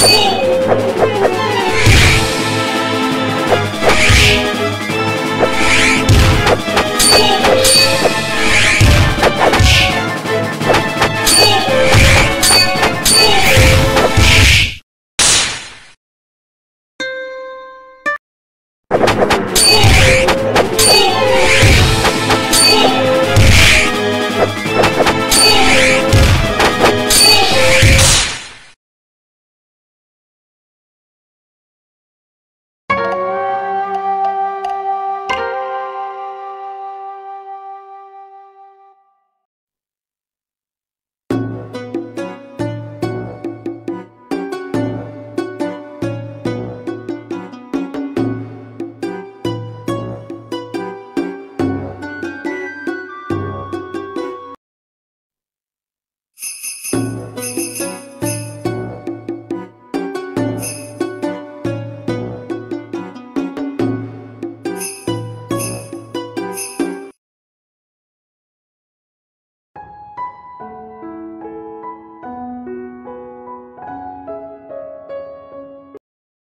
Oh!